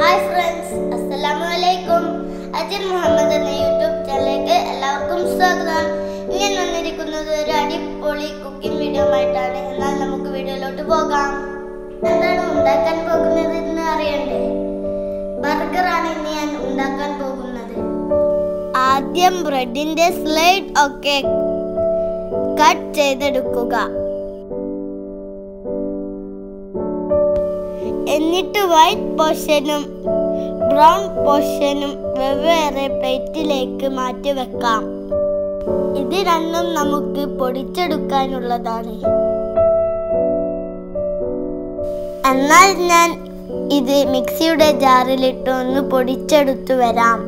Hi friends അസ്സലാമു അലൈക്കും അജൻ മുഹമ്മദ് എന്ന യൂട്യൂബ് ചാനലിലേക്ക് എല്ലാവർക്കും സ്വാഗതം. ഞാൻ വന്നിരിക്കുന്നത് ഒരു അടിപൊളി കുക്കിംഗ് വീഡിയോ ആയിട്ടാണ്. എന്നാൽ നമുക്ക് വീഡിയോയിലോട്ട് പോകാം. എന്താണ് ഉണ്ടാക്കാൻ പോകുന്നത് എന്ന് അറിയണ്ടേ? ബർഗറാണ് ഇന്ന് ഞാൻ ഉണ്ടാക്കാൻ പോകുന്നത്. ആദ്യം ബ്രെഡിന്റെ സ്ലൈഡ് ഒക്കെ കട്ട് ചെയ്തെടുക്കുക. എന്നിട്ട് വൈറ്റ് പോർഷനും ബ്രൗൺ പോർഷനും വെവ്വേറെ പ്ലേറ്റിലേക്ക് മാറ്റി വെക്കാം. ഇത് രണ്ടും നമുക്ക് പൊടിച്ചെടുക്കാനുള്ളതാണ്. എന്നാൽ ഞാൻ ഇത് മിക്സിയുടെ ജാറിലിട്ട് ഒന്ന് പൊടിച്ചെടുത്തു വരാം.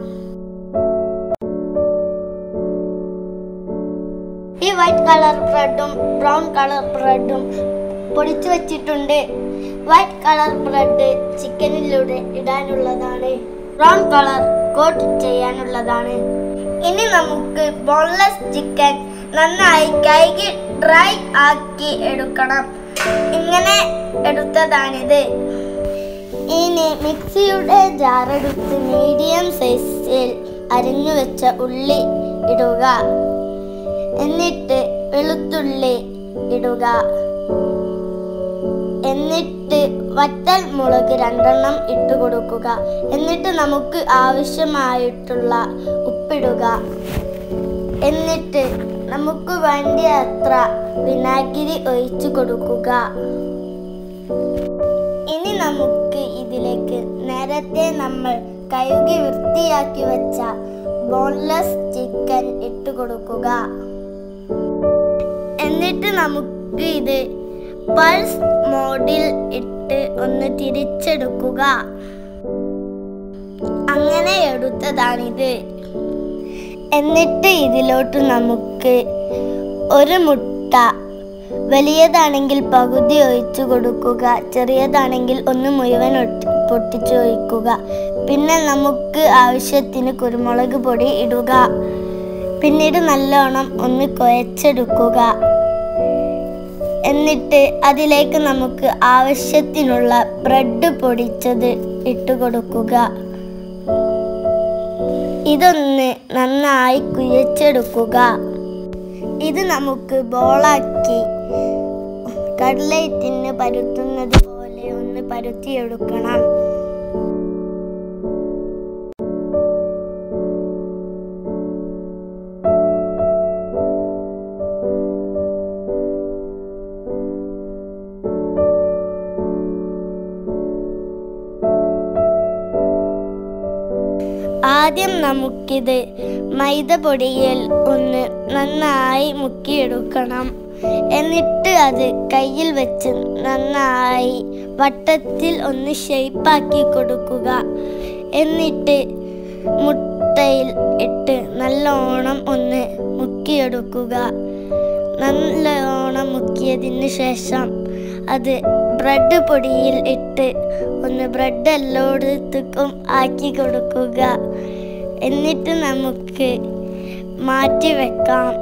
ഈ വൈറ്റ് കളർ ബ്രെഡും ബ്രൗൺ കളർ ബ്രെഡും പൊടിച്ചു വച്ചിട്ടുണ്ട്. വൈറ്റ് കളർ ബ്രെഡ് ചിക്കനിലൂടെ ഇടാനുള്ളതാണ്. ബ്രൗൺ കളർ കോട്ട് ചെയ്യാനുള്ളതാണ്. ഇനി നമുക്ക് ബോൺലെസ് ചിക്കൻ നന്നായി കൈകി ഡ്രൈ ആക്കി എടുക്കണം. ഇങ്ങനെ എടുത്തതാണിത്. ഇനി മിക്സിയുടെ ജാറെടുത്ത് മീഡിയം സൈസിൽ അരിഞ്ഞു വെച്ച ഉള്ളി ഇടുക. എന്നിട്ട് വെളുത്തുള്ളി ഇടുക. എന്നിട്ട് വറ്റൽ മുളക് രണ്ടെണ്ണം ഇട്ട് കൊടുക്കുക. എന്നിട്ട് നമുക്ക് ആവശ്യമായിട്ടുള്ള ഉപ്പിടുക. എന്നിട്ട് നമുക്ക് വേണ്ടിയ അത്ര വിനാഗിരി ഒഴിച്ചു കൊടുക്കുക. ഇനി നമുക്ക് ഇതിലേക്ക് നേരത്തെ നമ്മൾ കഴുകി വൃത്തിയാക്കി വെച്ച ബോൺലെസ് ചിക്കൻ ഇട്ട് കൊടുക്കുക. എന്നിട്ട് നമുക്ക് ഇത് പൾസ് മോഡിൽ ഇട്ട് ഒന്ന് തിരിച്ചെടുക്കുക. അങ്ങനെ എടുത്തതാണിത്. എന്നിട്ട് ഇതിലോട്ട് നമുക്ക് ഒരു മുട്ട വലിയതാണെങ്കിൽ പകുതി ഒഴിച്ചു കൊടുക്കുക ചെറിയതാണെങ്കിൽ ഒന്ന് മുഴുവൻ പൊട്ടിച്ചു ഒഴിക്കുക. പിന്നെ നമുക്ക് ആവശ്യത്തിന് കുരുമുളക് പൊടി ഇടുക. പിന്നീട് നല്ലോണം ഒന്ന് കുഴച്ചെടുക്കുക. എന്നിട്ട് അതിലേക്ക് നമുക്ക് ആവശ്യത്തിനുള്ള ബ്രെഡ് പൊടിച്ചത് ഇട്ട് കൊടുക്കുക ഇതൊന്ന് നന്നായി കുഴച്ചെടുക്കുക. ഇത് നമുക്ക് ബോളാക്കി കട്ലൈറ്റിന് പരുത്തുന്നത് പോലെ ഒന്ന് പരുത്തിയെടുക്കണം. ആദ്യം നമുക്കിത് മൈദ പൊടിയിൽ ഒന്ന് നന്നായി മുക്കിയെടുക്കണം. എന്നിട്ട് അത് കയ്യിൽ വെച്ച് നന്നായി വട്ടത്തിൽ ഒന്ന് ഷേപ്പാക്കി കൊടുക്കുക. എന്നിട്ട് മുട്ടയിൽ ഇട്ട് നല്ലോണം ഒന്ന് മുക്കിയെടുക്കുക. നല്ലോണം മുക്കിയതിന് ശേഷം അത് ബ്രെഡ് പൊടിയിൽ ഇട്ട് ഒന്ന് ബ്രെഡ് എല്ലായിടത്തേക്കും ആക്കി കൊടുക്കുക. എന്നിട്ട് നമുക്ക് മാറ്റി വെക്കാം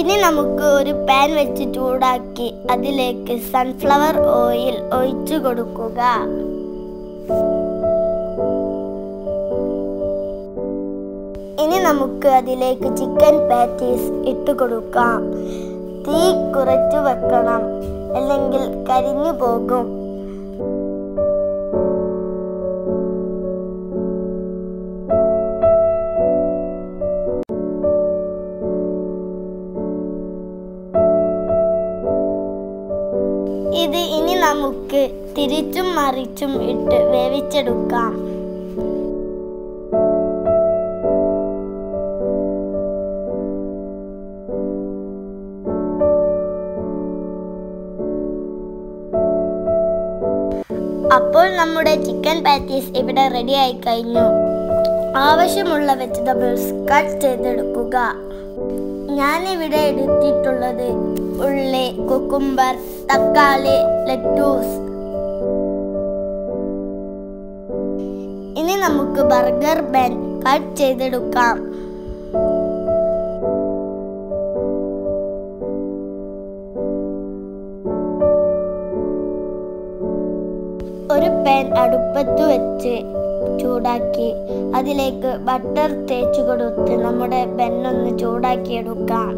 ഇനി നമുക്ക് ഒരു പാൻ വെച്ച് ചൂടാക്കി അതിലേക്ക് സൺഫ്ലവർ ഓയിൽ ഒഴിച്ചു കൊടുക്കുക. ഇനി നമുക്ക് അതിലേക്ക് ചിക്കൻ പാറ്റീസ് ഇട്ട് കൊടുക്കാം. തീ കുറച്ചു വെക്കണം. അല്ലെങ്കിൽ കരിഞ്ഞു പോകും. ഇത് ഇനി നമുക്ക് തിരിച്ചും മറിച്ചും ഇട്ട് വേവിച്ചെടുക്കാം. നമ്മുടെ ചിക്കൻ പാറ്റീസ് ഇവിടെ റെഡി ആയി കഴിഞ്ഞു. ആവശ്യമുള്ള വെജിറ്റബിൾസ് കട്ട് ചെയ്തെടുക്കുക. ഞാനിവിടെ എടുത്തിട്ടുള്ളത് ഉള്ളി കുക്കുംബർ തക്കാളി ലെറ്റൂസ് ഇനി നമുക്ക് ബർഗർ ബൻ കട്ട് ചെയ്തെടുക്കാം. ഒരു പാൻ അടുപ്പത്ത് വെച്ച് ചൂടാക്കി അതിലേക്ക് ബട്ടർ തേച്ചു കൊടുത്ത് നമ്മുടെ ബെന്നൊന്ന് ചൂടാക്കിയെടുക്കാം.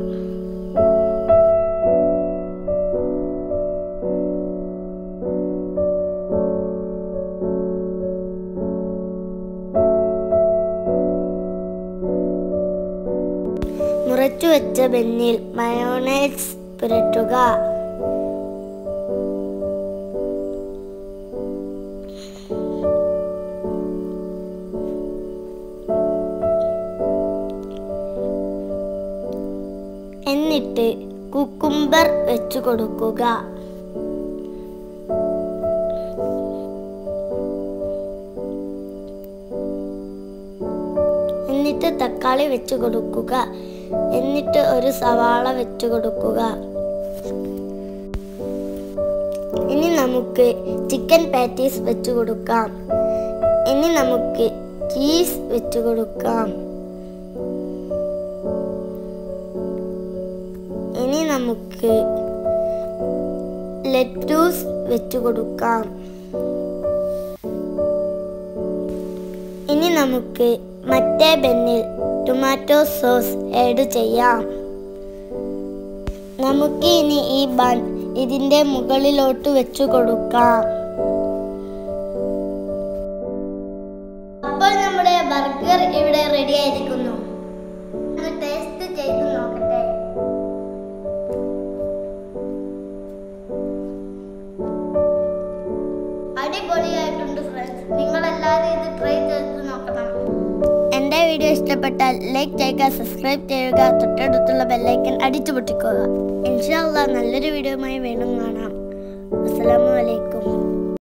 മുറച്ചു വെച്ച ബെന്നിൽ മയോണൈസ് പുരട്ടുക. എന്നിട്ട് കുക്കുംബർ വെച്ചു കൊടുക്കുക. എന്നിട്ട് തക്കാളി വെച്ചു കൊടുക്കുക. എന്നിട്ട് ഒരു സവാള വെച്ചു കൊടുക്കുക. ഇനി നമുക്ക് ചിക്കൻ പാറ്റീസ് വെച്ചു കൊടുക്കാം. ഇനി നമുക്ക് ചീസ് വെച്ചു കൊടുക്കാം. നമുക്ക് ലെറ്റൂസ് വെച്ചു കൊടുക്കാം ഇനി നമുക്ക് മറ്റേ ബെന്നിൽ ടൊമാറ്റോ സോസ് ആഡ് ചെയ്യാം. നമുക്ക് ഇനി ഈ ബൺ ഇതിന്റെ മുകളിലോട്ട് വെച്ചു കൊടുക്കാം അപ്പോൾ നമ്മുടെ ബർഗർ ഇവിടെ റെഡി ആയിരിക്കുന്നു. ടേസ്റ്റ് ചെയ്ത് എന്റെ വീഡിയോ ഇഷ്ടപ്പെട്ടാൽ ലൈക്ക് ചെയ്യുക സബ്സ്ക്രൈബ് ചെയ്യുക തൊട്ടടുത്തുള്ള ബെല്ലൈക്കൻ അടിച്ചു പൊട്ടിക്കുക ഇൻഷാല്ല നല്ലൊരു വീഡിയോയുമായി വീണ്ടും കാണാം. അസ്സലാമു അലൈക്കും.